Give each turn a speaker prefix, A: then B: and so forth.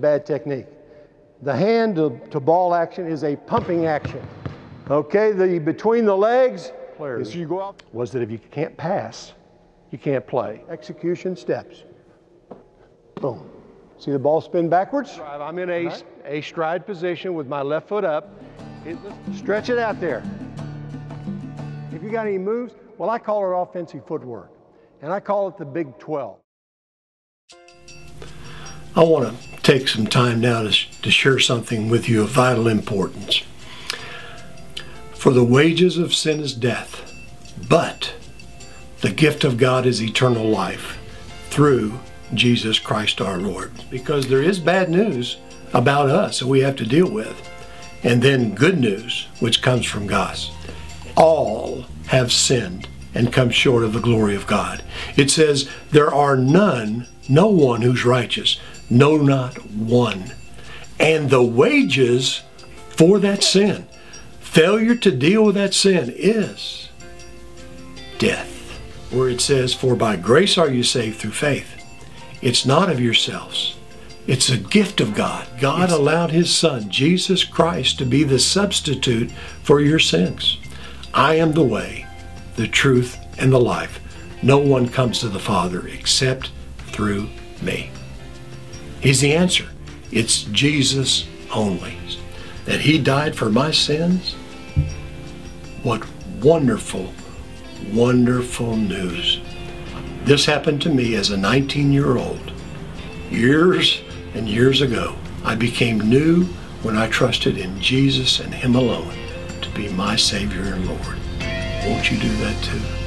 A: bad technique. The hand to, to ball action is a pumping action. Okay, the between the legs is you go out. Was that if you can't pass, you can't play. Execution steps. Boom. See the ball spin backwards? I'm in a, a stride position with my left foot up. It, stretch it out there. If you got any moves, well, I call it offensive footwork, and I call it the Big 12.
B: I want to take some time now to, to share something with you of vital importance. For the wages of sin is death, but the gift of God is eternal life through Jesus Christ our Lord. Because there is bad news about us that we have to deal with, and then good news which comes from God. All have sinned and come short of the glory of God. It says, There are none, no one who's righteous, no, not one. And the wages for that sin Failure to deal with that sin is death. Where it says, For by grace are you saved through faith. It's not of yourselves. It's a gift of God. God it's allowed His Son, Jesus Christ, to be the substitute for your sins. I am the way, the truth, and the life. No one comes to the Father except through me. He's the answer. It's Jesus only. That He died for my sins what wonderful, wonderful news. This happened to me as a 19 year old. Years and years ago, I became new when I trusted in Jesus and Him alone to be my Savior and Lord. Won't you do that too?